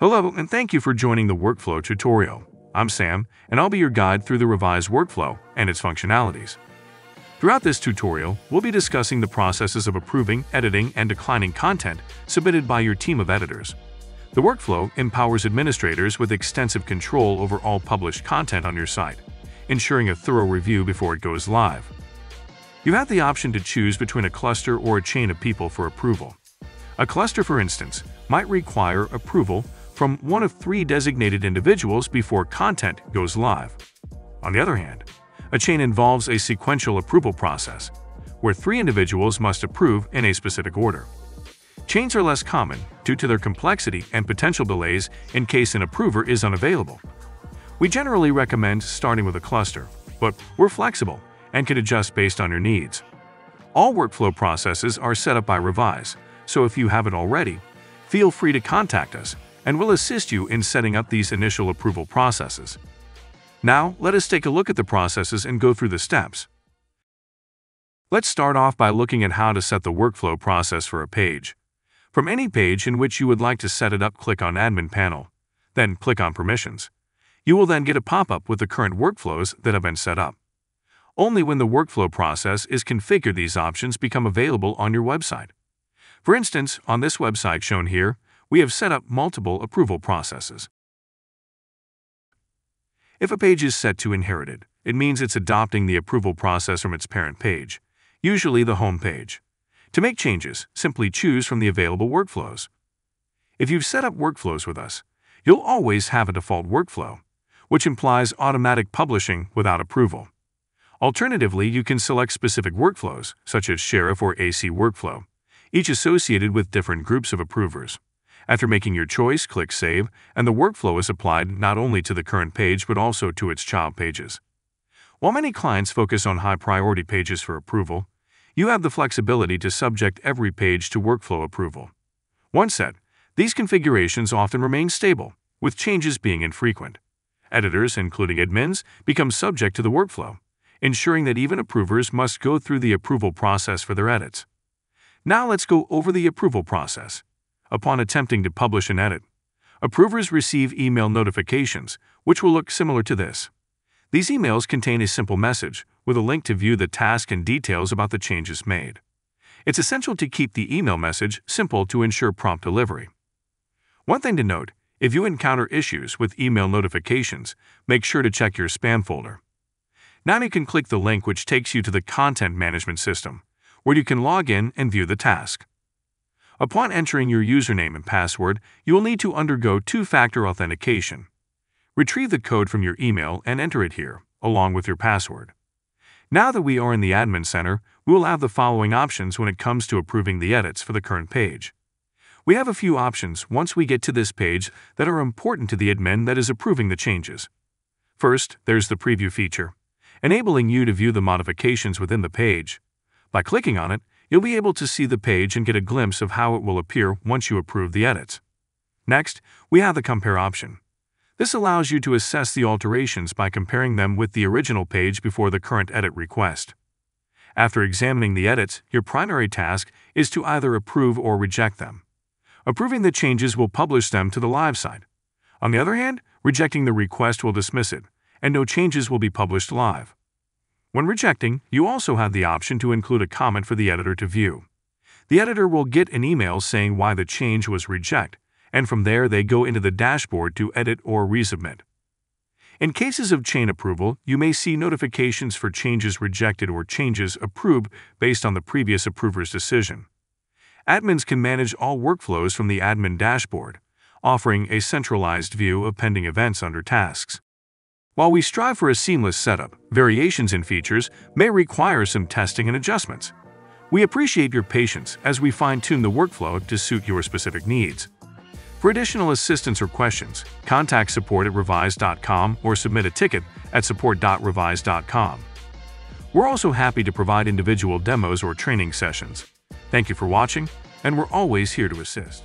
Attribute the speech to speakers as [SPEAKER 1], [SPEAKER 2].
[SPEAKER 1] Hello, and thank you for joining the workflow tutorial. I'm Sam, and I'll be your guide through the Revize workflow and its functionalities. Throughout this tutorial, we'll be discussing the processes of approving, editing, and declining content submitted by your team of editors. The workflow empowers administrators with extensive control over all published content on your site, ensuring a thorough review before it goes live. You have the option to choose between a cluster or a chain of people for approval. A cluster, for instance, might require approval from one of three designated individuals before content goes live. On the other hand, a chain involves a sequential approval process, where three individuals must approve in a specific order. Chains are less common due to their complexity and potential delays in case an approver is unavailable. We generally recommend starting with a cluster, but we're flexible and can adjust based on your needs. All workflow processes are set up by Revize, so if you haven't already, feel free to contact us and we'll assist you in setting up these initial approval processes. Now, let us take a look at the processes and go through the steps. Let's start off by looking at how to set the workflow process for a page. From any page in which you would like to set it up, click on Admin Panel, then click on Permissions. You will then get a pop-up with the current workflows that have been set up. Only when the workflow process is configured these options become available on your website. For instance, on this website shown here, we have set up multiple approval processes. If a page is set to inherited, it means it's adopting the approval process from its parent page, usually the home page. To make changes, simply choose from the available workflows. If you've set up workflows with us, you'll always have a default workflow, which implies automatic publishing without approval. Alternatively, you can select specific workflows, such as Sheriff or AC workflow, each associated with different groups of approvers. After making your choice, click Save, and the workflow is applied not only to the current page but also to its child pages. While many clients focus on high-priority pages for approval, you have the flexibility to subject every page to workflow approval. Once set, these configurations often remain stable, with changes being infrequent. Editors, including admins, become subject to the workflow, ensuring that even approvers must go through the approval process for their edits. Now let's go over the approval process upon attempting to publish an edit. Approvers receive email notifications, which will look similar to this. These emails contain a simple message with a link to view the task and details about the changes made. It's essential to keep the email message simple to ensure prompt delivery. One thing to note, if you encounter issues with email notifications, make sure to check your spam folder. Now you can click the link which takes you to the Content Management System, where you can log in and view the task. Upon entering your username and password, you will need to undergo two-factor authentication. Retrieve the code from your email and enter it here, along with your password. Now that we are in the Admin Center, we will have the following options when it comes to approving the edits for the current page. We have a few options once we get to this page that are important to the admin that is approving the changes. First, there's the Preview feature, enabling you to view the modifications within the page. By clicking on it, you'll be able to see the page and get a glimpse of how it will appear once you approve the edits. Next, we have the Compare option. This allows you to assess the alterations by comparing them with the original page before the current edit request. After examining the edits, your primary task is to either approve or reject them. Approving the changes will publish them to the live site. On the other hand, rejecting the request will dismiss it, and no changes will be published live. When rejecting, you also have the option to include a comment for the editor to view. The editor will get an email saying why the change was reject, and from there they go into the dashboard to edit or resubmit. In cases of chain approval, you may see notifications for changes rejected or changes approved based on the previous approver's decision. Admins can manage all workflows from the admin dashboard, offering a centralized view of pending events under tasks. While we strive for a seamless setup, variations in features may require some testing and adjustments. We appreciate your patience as we fine-tune the workflow to suit your specific needs. For additional assistance or questions, contact support at revize.com or submit a ticket at support.revize.com. We're also happy to provide individual demos or training sessions. Thank you for watching, and we're always here to assist.